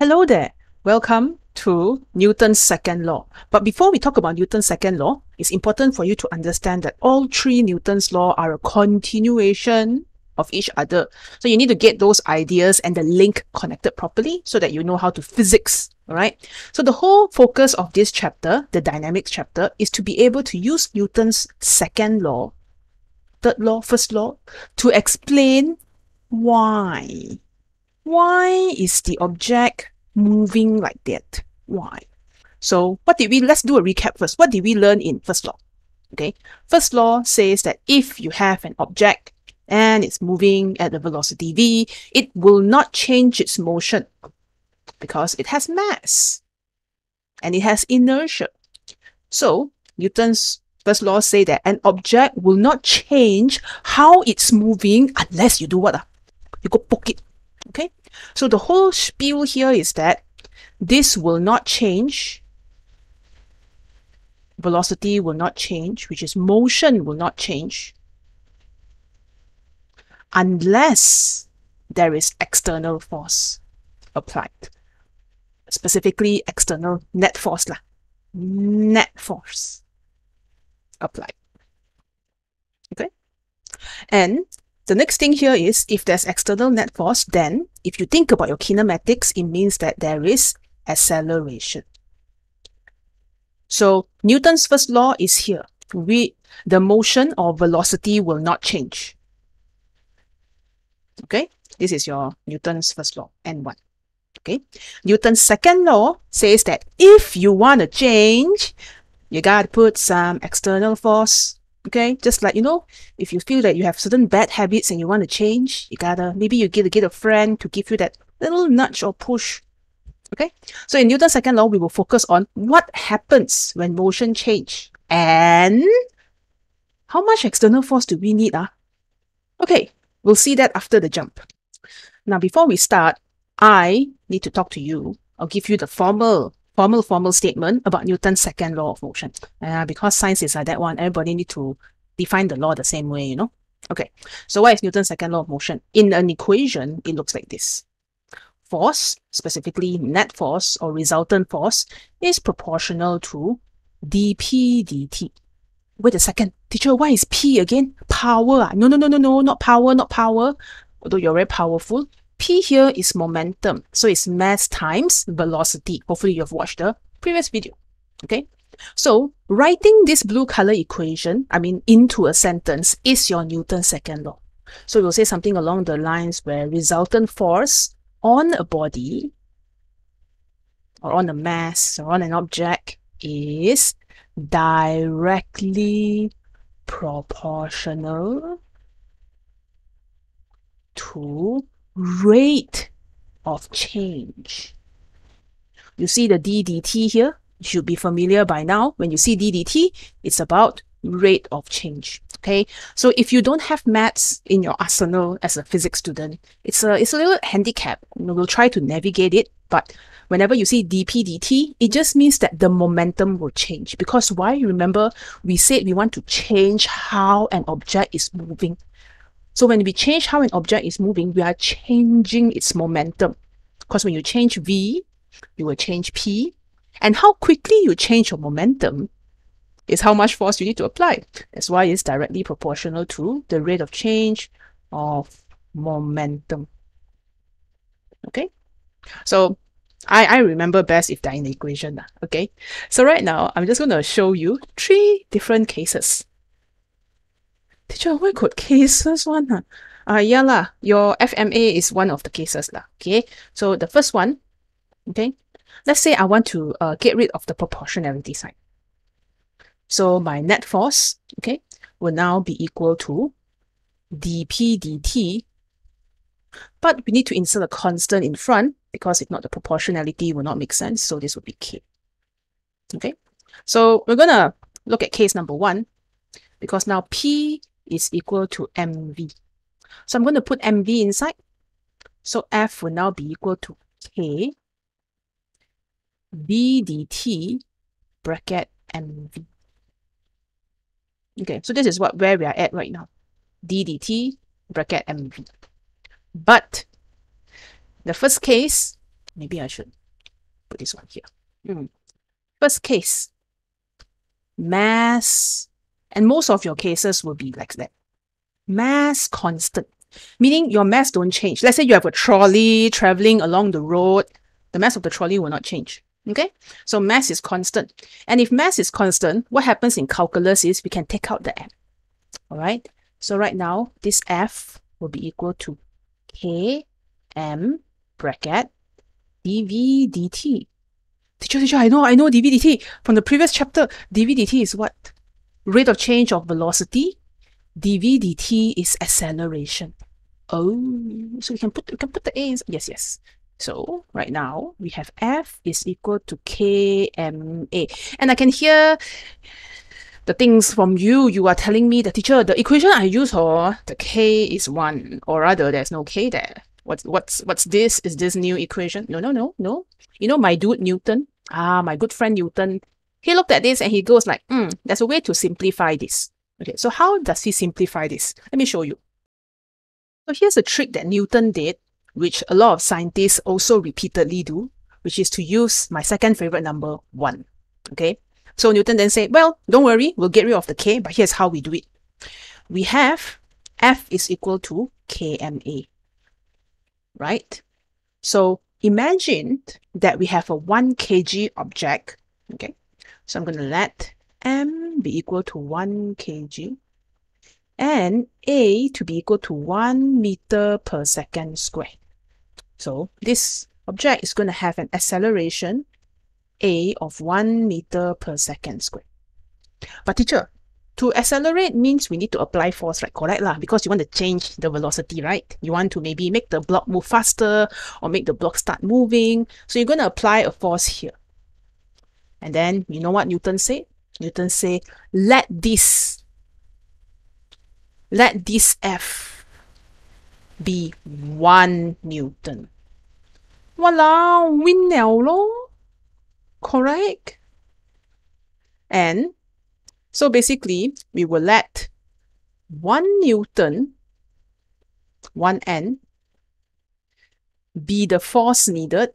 Hello there. Welcome to Newton's second law. But before we talk about Newton's second law, it's important for you to understand that all three Newton's law are a continuation of each other. So you need to get those ideas and the link connected properly so that you know how to physics, all right? So the whole focus of this chapter, the dynamics chapter, is to be able to use Newton's second law, third law, first law, to explain why. Why is the object moving like that? Why? So what did we, let's do a recap first. What did we learn in first law? Okay, first law says that if you have an object and it's moving at the velocity v, it will not change its motion because it has mass and it has inertia. So Newton's first law say that an object will not change how it's moving unless you do what? Uh? You go poke it. Okay? So the whole spiel here is that this will not change. Velocity will not change, which is motion will not change unless there is external force applied. Specifically, external net force. Lah. Net force applied. Okay? And the next thing here is if there's external net force, then if you think about your kinematics, it means that there is acceleration. So Newton's first law is here. We, the motion or velocity will not change. Okay, this is your Newton's first law, N1. Okay, Newton's second law says that if you want to change, you got to put some external force. Okay, just like, you know, if you feel that you have certain bad habits and you want to change, you gotta, maybe you get get a friend to give you that little nudge or push. Okay, so in Newton's second law, we will focus on what happens when motion change and how much external force do we need? Uh? Okay, We'll see that after the jump. Now, before we start, I need to talk to you. I'll give you the formal, formal, formal statement about Newton's second law of motion. Uh, because science is like that one, everybody need to define the law the same way, you know? Okay, so what is Newton's second law of motion? In an equation, it looks like this. Force, specifically net force or resultant force, is proportional to dp dt wait a second, teacher, why is P again? Power. Ah? No, no, no, no, no, not power, not power. Although you're very powerful. P here is momentum. So it's mass times velocity. Hopefully you've watched the previous video. Okay. So writing this blue color equation, I mean, into a sentence is your Newton's second law. So we'll say something along the lines where resultant force on a body or on a mass or on an object is directly proportional to rate of change. You see the ddt here? You should be familiar by now. When you see ddt, it's about rate of change. Okay, so if you don't have maths in your arsenal as a physics student, it's a it's a little handicap. We'll try to navigate it, but whenever you see dpdt, it just means that the momentum will change. Because why? Remember, we said we want to change how an object is moving. So when we change how an object is moving, we are changing its momentum. Because when you change v, you will change p. And how quickly you change your momentum is how much force you need to apply. That's why it's directly proportional to the rate of change of momentum. Okay, so I, I remember best if they're in the equation. Okay, so right now I'm just going to show you three different cases. Teacher, why could cases one? Huh? Uh, yeah lah, your FMA is one of the cases lah. Okay, so the first one, okay, let's say I want to uh, get rid of the proportionality sign. So my net force, okay, will now be equal to dp dt but we need to insert a constant in front because if not, the proportionality will not make sense. So this would be k. Okay, so we're going to look at case number one because now P is equal to mv. So I'm going to put mv inside. So F will now be equal to k v dt bracket mv. Okay, so this is what where we are at right now. d dt bracket mv. But the first case, maybe I should put this one here. Mm. First case, mass, and most of your cases will be like that. Mass constant, meaning your mass don't change. Let's say you have a trolley traveling along the road, the mass of the trolley will not change. Okay, so mass is constant. And if mass is constant, what happens in calculus is we can take out the m. All right, so right now, this f will be equal to k m bracket dv dt. Teacher, teacher, I know, I know dv dt. From the previous chapter, dv dt is what? Rate of change of velocity. dv dt is acceleration. Oh, so we can put we can put the a. Yes, yes. So right now we have F is equal to KMA. And I can hear the things from you. You are telling me the teacher, the equation I use or the K is one, or rather there's no K there. What's what's what's this? Is this new equation? No, no, no, no. You know my dude Newton? Ah, my good friend Newton. He looked at this and he goes like, hmm, there's a way to simplify this. Okay, so how does he simplify this? Let me show you. So here's a trick that Newton did which a lot of scientists also repeatedly do, which is to use my second favorite number, 1. Okay, so Newton then said, well, don't worry, we'll get rid of the k, but here's how we do it. We have F is equal to kma, right? So imagine that we have a 1 kg object, okay? So I'm going to let m be equal to 1 kg and a to be equal to 1 meter per second square. So this object is going to have an acceleration a of 1 meter per second square. But teacher, to accelerate means we need to apply force, right? Correct lah, because you want to change the velocity, right? You want to maybe make the block move faster or make the block start moving. So you're going to apply a force here. And then you know what Newton said? Newton said, let this, let this F be 1 Newton. Wow, win 了咯. Correct? And so basically, we will let 1 Newton, 1 N, be the force needed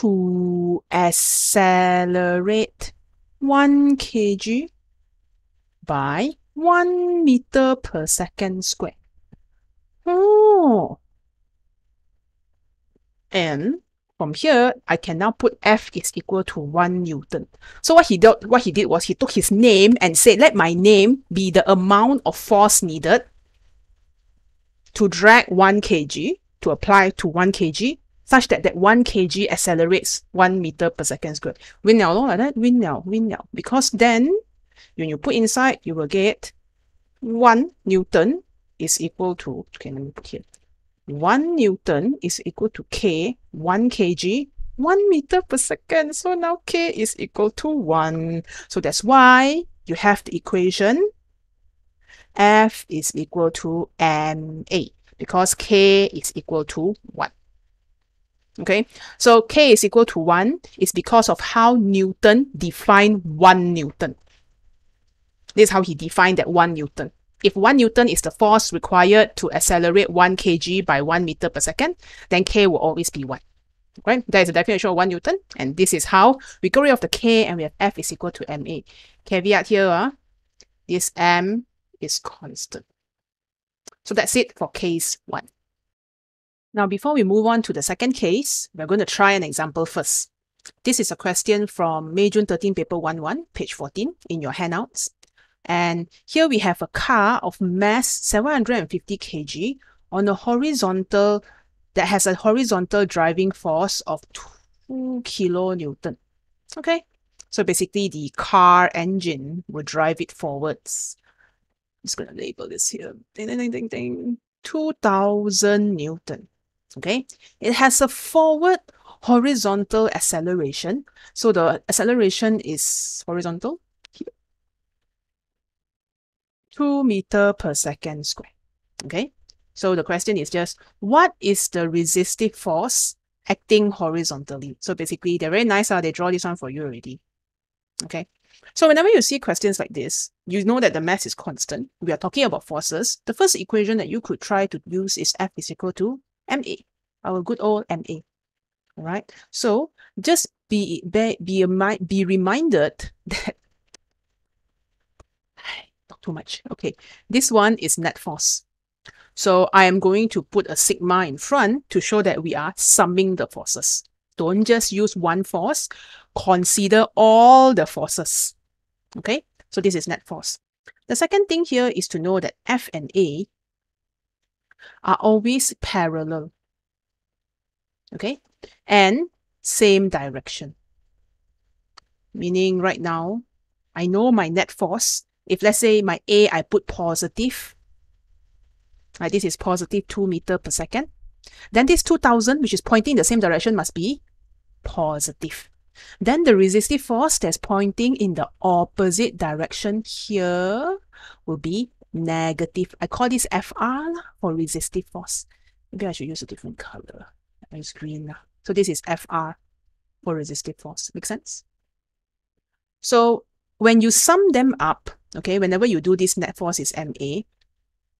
to accelerate 1 kg by 1 meter per second square. Oh. And from here, I can now put F is equal to 1 Newton. So what he did, what he did was he took his name and said, let my name be the amount of force needed to drag 1 kg, to apply to 1 kg, such that that 1 kg accelerates 1 meter per second squared. Win now, like that, win now, win now. Because then when you put inside, you will get 1 Newton is equal to, okay, let me put here. 1 Newton is equal to K, 1 kg, 1 meter per second. So now K is equal to 1. So that's why you have the equation F is equal to ma because K is equal to 1. Okay, so K is equal to 1 is because of how Newton defined 1 Newton. This is how he defined that 1 Newton. If 1 Newton is the force required to accelerate 1 kg by 1 meter per second, then K will always be 1. Right? That is the definition of 1 Newton. And this is how we get rid of the K and we have F is equal to ma. Caveat here, uh, this m is constant. So that's it for case 1. Now, before we move on to the second case, we're going to try an example first. This is a question from May June 13 paper 1-1, page 14 in your handouts. And here we have a car of mass 750 kg on a horizontal that has a horizontal driving force of 2 kilonewton. Okay, so basically the car engine will drive it forwards. I'm just going to label this here. Ding, ding, ding, ding, ding. 2000 newton. Okay, it has a forward horizontal acceleration. So the acceleration is horizontal 2 meter per second square. Okay, so the question is just what is the resistive force acting horizontally? So basically, they're very nice. Uh, they draw this one for you already. Okay, So whenever you see questions like this, you know that the mass is constant. We are talking about forces. The first equation that you could try to use is F is equal to ma, our good old ma. All right. So just be be be, be reminded that not too much. Okay, this one is net force. So I am going to put a sigma in front to show that we are summing the forces. Don't just use one force. Consider all the forces. Okay, so this is net force. The second thing here is to know that F and A are always parallel. Okay, and same direction. Meaning right now, I know my net force. If let's say my A, I put positive, right, this is positive 2 meter per second, then this 2000, which is pointing in the same direction, must be positive. Then the resistive force that's pointing in the opposite direction here will be negative. I call this FR for resistive force. Maybe I should use a different color. I use green. So this is FR for resistive force. Make sense? So when you sum them up, okay, whenever you do this net force is MA,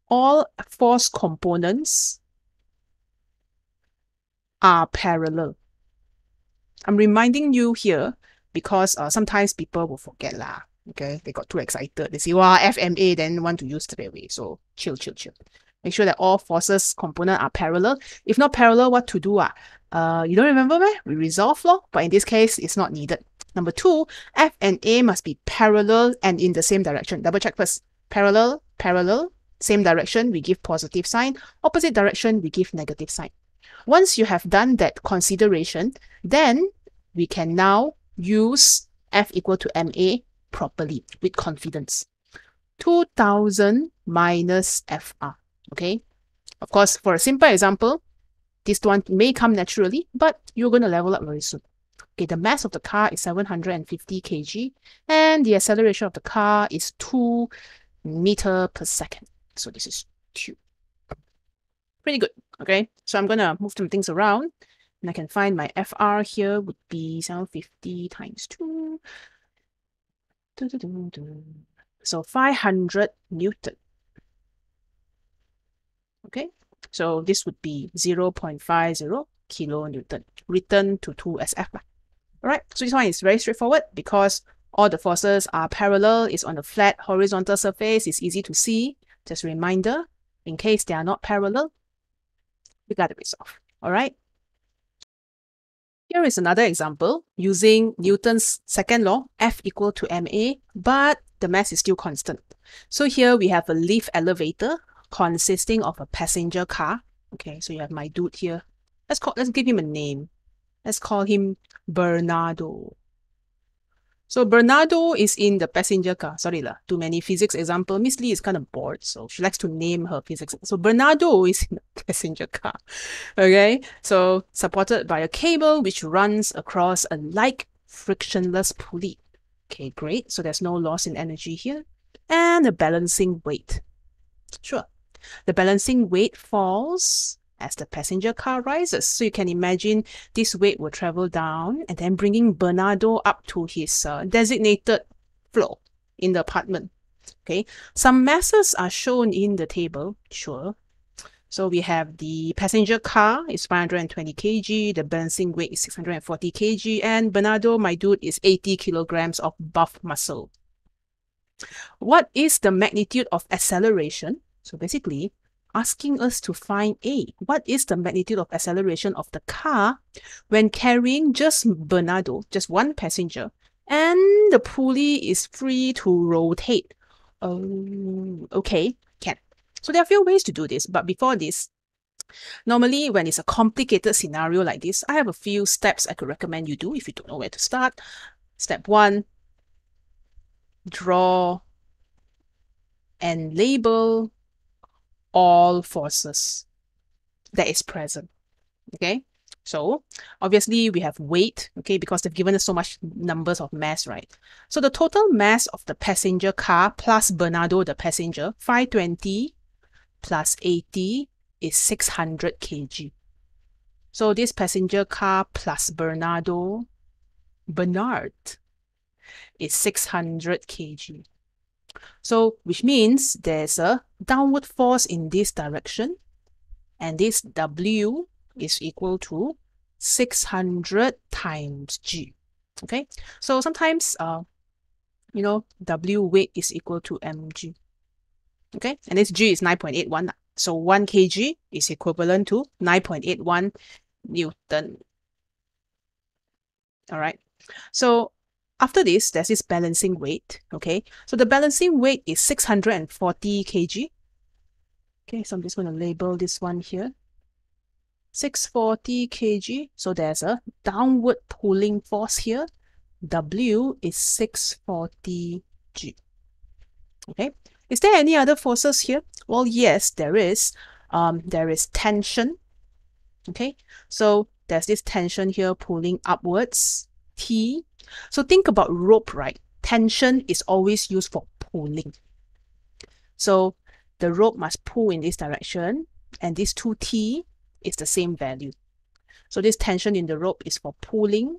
all force components are parallel. I'm reminding you here because uh, sometimes people will forget lah. Okay, they got too excited. They say, wow, FMA, then want to use straight away. So chill, chill, chill. Make sure that all forces component are parallel. If not parallel, what to do? Uh? Uh, you don't remember me? We resolve law, but in this case, it's not needed. Number two, F and A must be parallel and in the same direction. Double check first. Parallel, parallel, same direction, we give positive sign. Opposite direction, we give negative sign. Once you have done that consideration, then we can now use F equal to MA properly with confidence. 2000 minus FR, okay? Of course, for a simple example, this one may come naturally, but you're going to level up very soon. Okay, the mass of the car is 750 kg and the acceleration of the car is 2 meter per second. So this is 2. Pretty good, okay? So I'm going to move some things around and I can find my FR here would be 750 times 2. So 500 Newton. Okay, so this would be 0 0.50 kilonewton written to 2 as F. Alright, so this one is very straightforward because all the forces are parallel, it's on a flat horizontal surface, it's easy to see. Just a reminder, in case they are not parallel, we got to resolve. Alright. Here is another example using Newton's second law, F equal to ma, but the mass is still constant. So here we have a lift elevator consisting of a passenger car. Okay, so you have my dude here. Let's call let's give him a name. Let's call him Bernardo. So Bernardo is in the passenger car. Sorry lah, too many physics example. Miss Lee is kind of bored, so she likes to name her physics. So Bernardo is in the passenger car. Okay, so supported by a cable which runs across a like frictionless pulley. Okay, great. So there's no loss in energy here. And a balancing weight. Sure. The balancing weight falls as the passenger car rises. So you can imagine this weight will travel down and then bringing Bernardo up to his uh, designated floor in the apartment. Okay, some masses are shown in the table, sure. So we have the passenger car is 520 kg, the balancing weight is 640 kg, and Bernardo, my dude, is 80 kilograms of buff muscle. What is the magnitude of acceleration? So basically, asking us to find A. What is the magnitude of acceleration of the car when carrying just Bernardo, just one passenger, and the pulley is free to rotate? Oh, okay, can. So there are a few ways to do this, but before this, normally when it's a complicated scenario like this, I have a few steps I could recommend you do if you don't know where to start. Step one, draw and label all forces that is present. Okay, so obviously we have weight, okay, because they've given us so much numbers of mass, right? So the total mass of the passenger car plus Bernardo, the passenger, 520 plus 80 is 600 kg. So this passenger car plus Bernardo, Bernard, is 600 kg. So, which means there's a downward force in this direction, and this W is equal to 600 times G. Okay, so sometimes, uh, you know, W weight is equal to mg. Okay, and this G is 9.81. So 1 kg is equivalent to 9.81 Newton. All right. So after this, there's this balancing weight. Okay. So the balancing weight is 640 kg. Okay. So I'm just going to label this one here. 640 kg. So there's a downward pulling force here. W is 640 G. Okay. Is there any other forces here? Well, yes, there is. Um, there is tension. Okay. So there's this tension here pulling upwards, T. So think about rope, right? Tension is always used for pulling. So the rope must pull in this direction, and this 2T is the same value. So this tension in the rope is for pulling,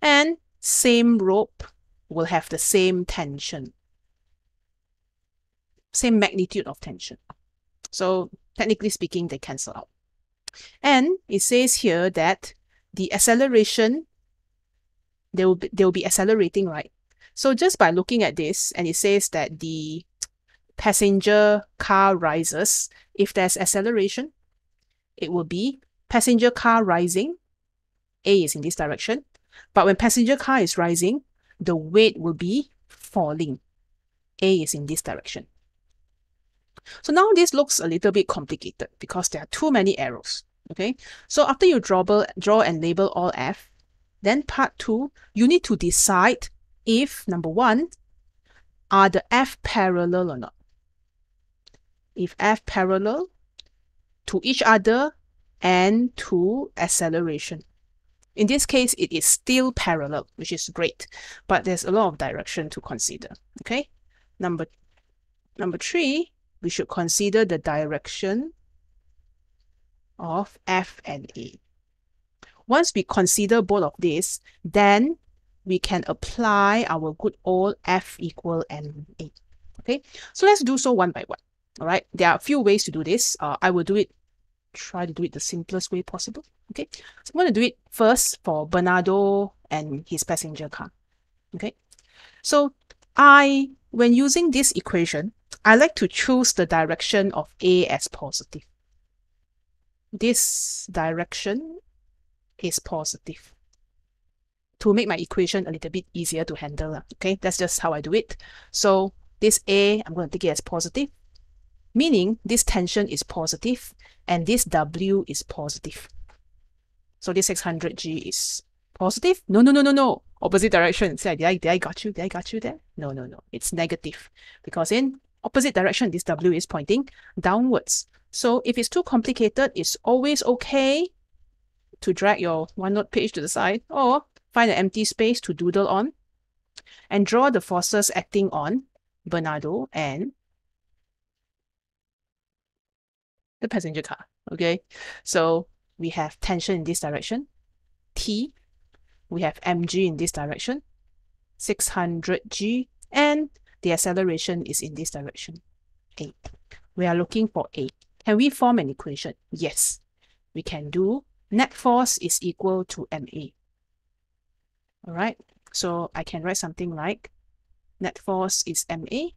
and same rope will have the same tension, same magnitude of tension. So technically speaking, they cancel out. And it says here that the acceleration, they will be, they will be accelerating, right? So just by looking at this, and it says that the passenger car rises, if there's acceleration, it will be passenger car rising, A is in this direction, but when passenger car is rising, the weight will be falling, A is in this direction. So now this looks a little bit complicated because there are too many arrows. Okay, so after you draw, draw and label all F, then part two, you need to decide if number one, are the F parallel or not? If F parallel to each other and to acceleration. In this case, it is still parallel, which is great, but there's a lot of direction to consider. Okay, number number three, we should consider the direction of F and A. Once we consider both of these, then we can apply our good old F equal MA. Okay, so let's do so one by one. All right, there are a few ways to do this. Uh, I will do it, try to do it the simplest way possible. Okay, so I'm going to do it first for Bernardo and his passenger car. Okay, so I, when using this equation, I like to choose the direction of A as positive. This direction is positive to make my equation a little bit easier to handle. Okay, that's just how I do it. So this A, I'm going to take it as positive, meaning this tension is positive and this W is positive. So this 600G is positive? No, no, no, no, no. Opposite direction. Say, did I, did I got you? Did I got you there? No, no, no. It's negative because in opposite direction, this W is pointing downwards. So if it's too complicated, it's always okay to drag your OneNote page to the side or find an empty space to doodle on and draw the forces acting on Bernardo and the passenger car. Okay, so we have tension in this direction, T, we have mg in this direction, 600g, and the acceleration is in this direction, A. We are looking for A. Can we form an equation? Yes, we can do net force is equal to MA. All right, so I can write something like net force is MA.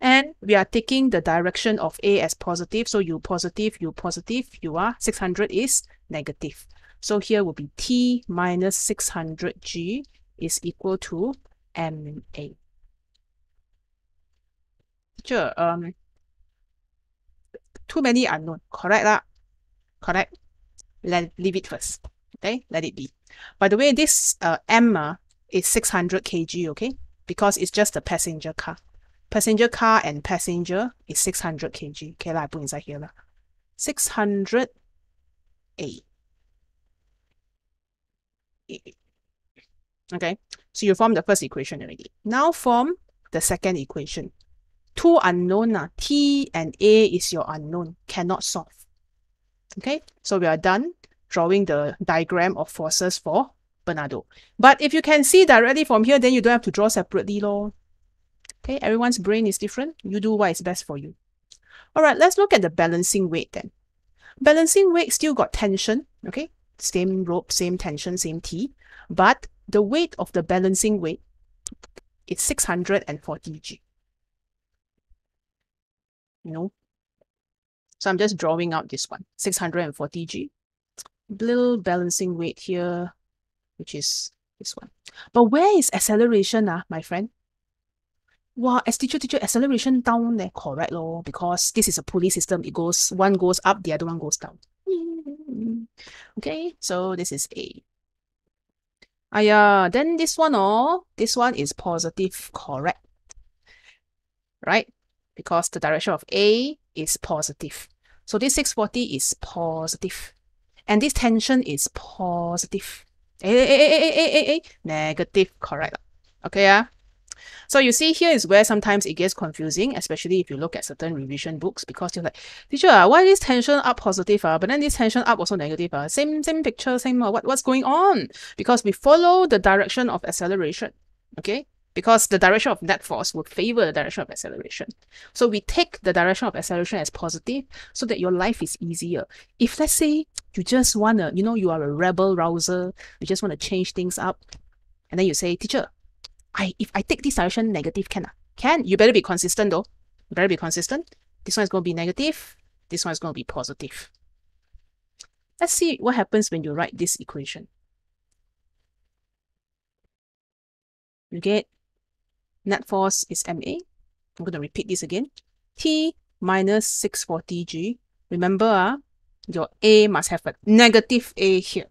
And we are taking the direction of A as positive. So you positive, you positive, you are 600 is negative. So here will be T minus 600G is equal to MA. Sure, um, too many unknown. Correct lah. Correct. Let leave it first. Okay, let it be. By the way, this uh, M uh, is 600 kg, okay? Because it's just a passenger car. Passenger car and passenger is 600 kg. Okay, I put inside here. La. 600 A. Okay, so you form the first equation already. Now form the second equation two unknown, uh, T and A is your unknown, cannot solve. Okay, so we are done drawing the diagram of forces for Bernardo. But if you can see directly from here, then you don't have to draw separately, lor. Okay, everyone's brain is different. You do what is best for you. All right, let's look at the balancing weight then. Balancing weight still got tension, okay? Same rope, same tension, same T. But the weight of the balancing weight is 640 G. You know? So I'm just drawing out this one, 640 G. Little balancing weight here, which is this one. But where is acceleration, ah, my friend? Wow, as teacher, teacher, acceleration down there, correct lor, because this is a pulley system. It goes, one goes up, the other one goes down. Okay, so this is A. Yeah, then this one, oh, this one is positive, correct. Right? Because the direction of A is positive. So this 640 is positive. And this tension is positive. A, A, A, A, A, A, A, negative, correct. Okay, yeah. So you see here is where sometimes it gets confusing, especially if you look at certain revision books, because you're like, teacher, uh, why this tension up positive, uh, but then this tension up also negative? Uh? Same same picture, same uh, what, what's going on? Because we follow the direction of acceleration. Okay? Because the direction of net force will favor the direction of acceleration. So we take the direction of acceleration as positive so that your life is easier. If let's say you just wanna, you know, you are a rebel rouser, you just want to change things up, and then you say, teacher, I if I take this direction negative can ah? Can. You better be consistent though. You better be consistent. This one is going to be negative. This one is going to be positive. Let's see what happens when you write this equation. You get net force is MA. I'm going to repeat this again. T minus 640G. Remember, uh, your A must have a negative A here.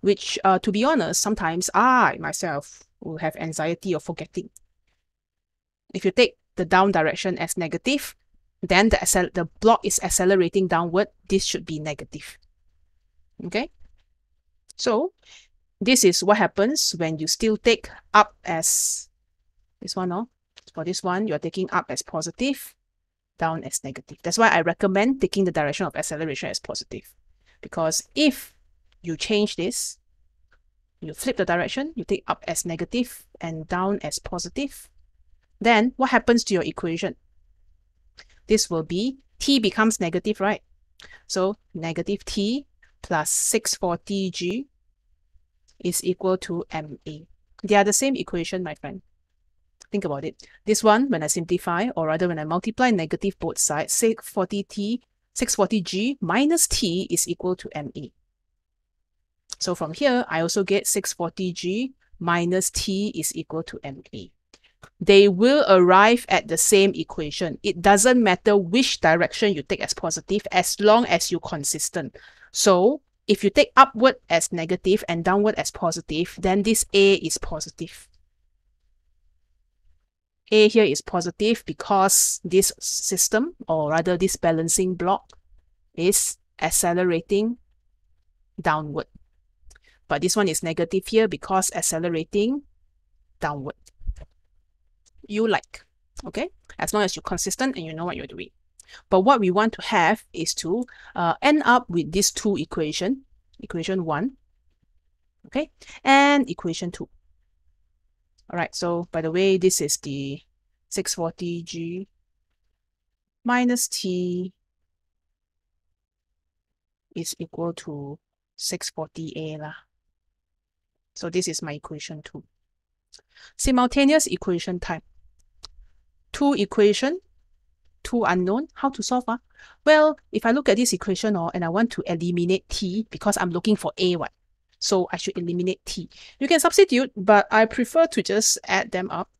Which, uh, to be honest, sometimes I myself will have anxiety of forgetting. If you take the down direction as negative, then the, the block is accelerating downward. This should be negative. Okay? So, this is what happens when you still take up as this one, no? For this one, you're taking up as positive, down as negative. That's why I recommend taking the direction of acceleration as positive. Because if you change this, you flip the direction, you take up as negative and down as positive. Then what happens to your equation? This will be t becomes negative, right? So negative t plus 640g is equal to ma. They are the same equation, my friend. Think about it. This one, when I simplify, or rather when I multiply negative both sides, 640t, 640g minus t is equal to ma. So from here, I also get 640G minus T is equal to MA. They will arrive at the same equation. It doesn't matter which direction you take as positive as long as you're consistent. So if you take upward as negative and downward as positive, then this A is positive. A here is positive because this system, or rather this balancing block, is accelerating downward. But this one is negative here because accelerating downward. You like, okay? As long as you're consistent and you know what you're doing. But what we want to have is to uh, end up with these two equation, equation 1, okay, and equation 2. All right, so by the way, this is the 640G minus T is equal to 640A lah. So this is my equation 2. Simultaneous equation type. Two equation, two unknown. How to solve? Uh? Well, if I look at this equation or and I want to eliminate t because I'm looking for a one. So I should eliminate t. You can substitute, but I prefer to just add them up.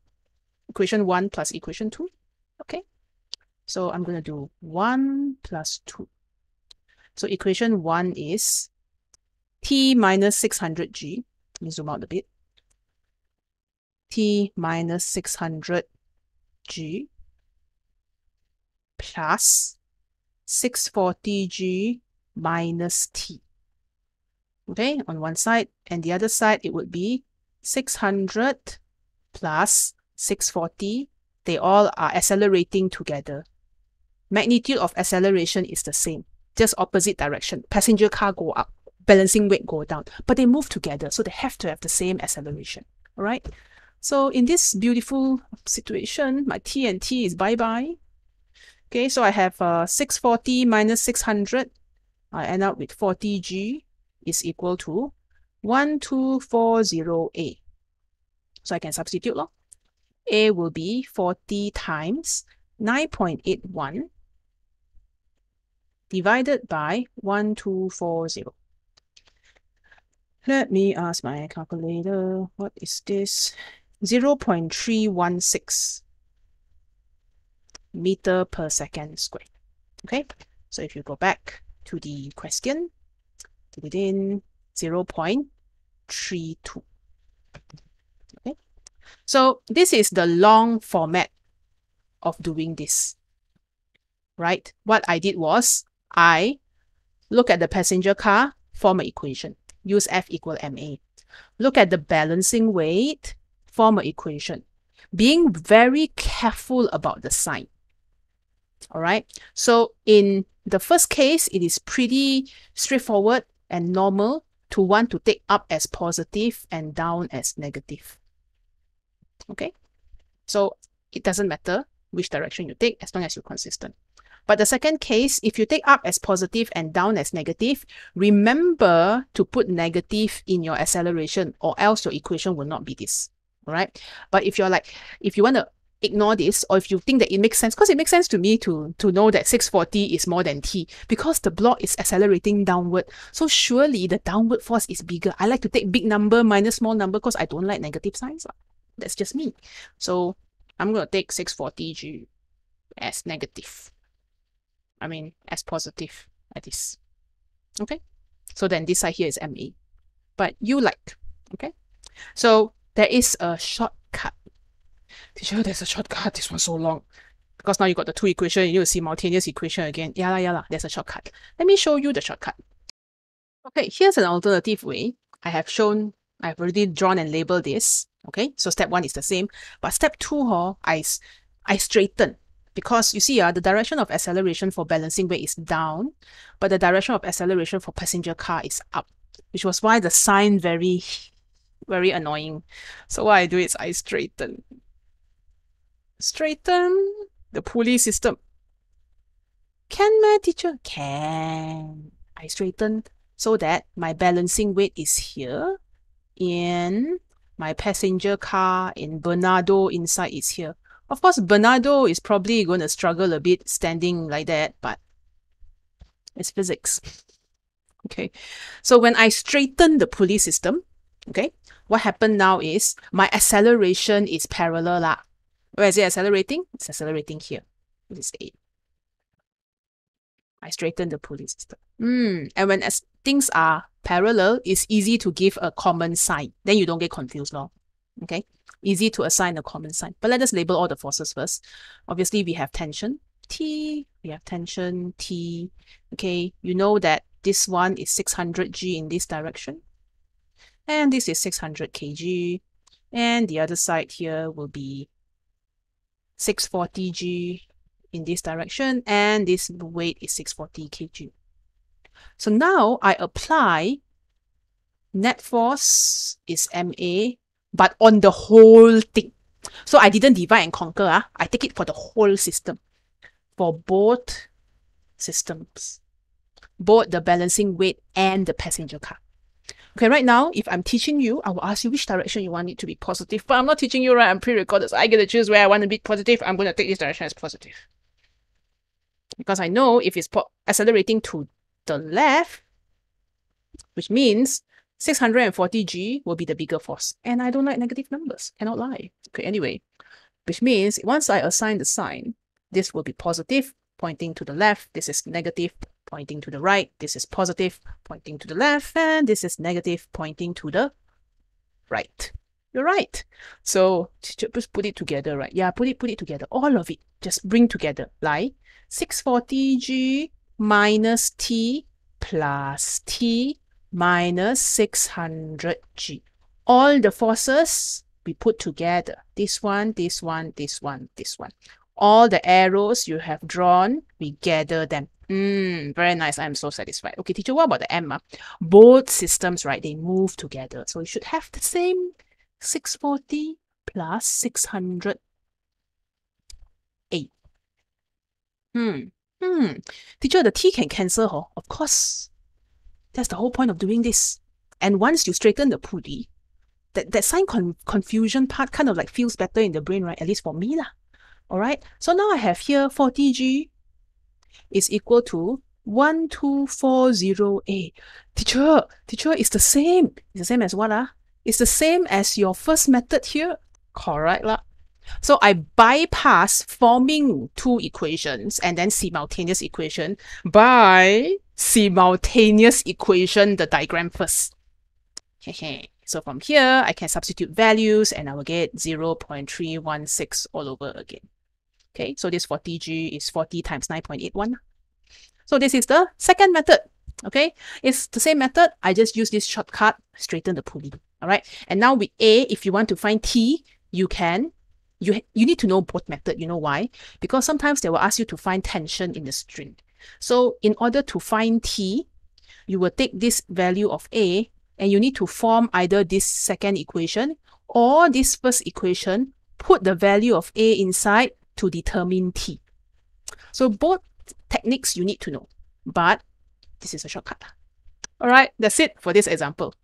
Equation 1 plus equation 2. Okay. So I'm going to do 1 plus 2. So equation 1 is t minus 600g let me zoom out a bit. T minus 600G plus 640G minus T. Okay, on one side and the other side, it would be 600 plus 640. They all are accelerating together. Magnitude of acceleration is the same, just opposite direction. Passenger car go up, balancing weight go down, but they move together, so they have to have the same acceleration. All right. So in this beautiful situation, my T and T is bye-bye. Okay, so I have uh, 640 minus 600. I end up with 40G is equal to 1240A. So I can substitute. Lor. A will be 40 times 9.81 divided by 1240. Let me ask my calculator, what is this? 0 0.316 meter per second squared. Okay, so if you go back to the question, within 0 0.32. Okay, so this is the long format of doing this. Right, what I did was I look at the passenger car, form an equation, use F equal ma. Look at the balancing weight, form an equation, being very careful about the sign. All right. So in the first case, it is pretty straightforward and normal to want to take up as positive and down as negative. Okay. So it doesn't matter which direction you take as long as you're consistent. But the second case, if you take up as positive and down as negative, remember to put negative in your acceleration or else your equation will not be this. All right. But if you're like, if you want to ignore this or if you think that it makes sense because it makes sense to me to to know that 640 is more than t because the block is accelerating downward. So surely the downward force is bigger. I like to take big number minus small number because i don't like negative signs that's just me. So i'm going to take 640 g as negative. I mean as positive at this okay? So then this side here is ma but you like okay? So there is a shortcut teacher, there's a shortcut. This one's so long. Because now you got the two equation, you need to simultaneous equation again. Yeah, la, yeah, la, there's a shortcut. Let me show you the shortcut. Okay, here's an alternative way. I have shown, I've already drawn and labeled this. Okay, so step one is the same. But step two, oh, I, I straighten. Because you see, uh, the direction of acceleration for balancing weight is down, but the direction of acceleration for passenger car is up, which was why the sign very, very annoying. So what I do is I straighten straighten the pulley system. Can my teacher? Can. I straighten so that my balancing weight is here and my passenger car in Bernardo inside is here. Of course, Bernardo is probably going to struggle a bit standing like that, but it's physics. Okay, so when I straighten the pulley system, okay, what happened now is my acceleration is parallel lah. Where is it accelerating? It's accelerating here. This is 8. I straighten the pulley system. Mm. And when as things are parallel, it's easy to give a common sign. Then you don't get confused. No? Okay? Easy to assign a common sign. But let us label all the forces first. Obviously, we have tension, T. We have tension, T. Okay, you know that this one is 600 G in this direction. And this is 600 kg. And the other side here will be 640 G in this direction and this weight is 640 kg. So now I apply net force is MA but on the whole thing. So I didn't divide and conquer. Uh, I take it for the whole system. For both systems. Both the balancing weight and the passenger car. Okay, right now, if I'm teaching you, I will ask you which direction you want it to be positive. But I'm not teaching you, right? I'm pre-recorded, so I get to choose where I want to be positive. I'm going to take this direction as positive. Because I know if it's accelerating to the left, which means 640G will be the bigger force. And I don't like negative numbers. Cannot lie. Okay, anyway, which means once I assign the sign, this will be positive, pointing to the left. This is negative, pointing to the right. This is positive, pointing to the left. And this is negative, pointing to the right. You're right. So just put it together, right? Yeah, put it, put it together. All of it. Just bring together. Like 640G minus T plus T minus 600G. All the forces we put together. This one, this one, this one, this one all the arrows you have drawn, we gather them. Mm, very nice. I'm so satisfied. Okay, teacher, what about the M? Uh? Both systems, right, they move together. So you should have the same 640 plus 608. Hmm. Hmm. Teacher, the T can cancel, huh? Of course. That's the whole point of doing this. And once you straighten the pulley, that, that sign con confusion part kind of like feels better in the brain, right? At least for me lah. All right. So now I have here 40G is equal to 1240A. Teacher, teacher, it's the same. It's the same as what? Ah? It's the same as your first method here. Correct lah. So I bypass forming two equations and then simultaneous equation by simultaneous equation the diagram first. so from here, I can substitute values and I will get 0 0.316 all over again. Okay, so this 40G is 40 times 9.81. So this is the second method. Okay, it's the same method. I just use this shortcut, straighten the pulley. All right, and now with A, if you want to find T, you can. You, you need to know both method. You know why? Because sometimes they will ask you to find tension in the string. So in order to find T, you will take this value of A and you need to form either this second equation or this first equation, put the value of A inside to determine T. So both techniques you need to know, but this is a shortcut. All right, that's it for this example.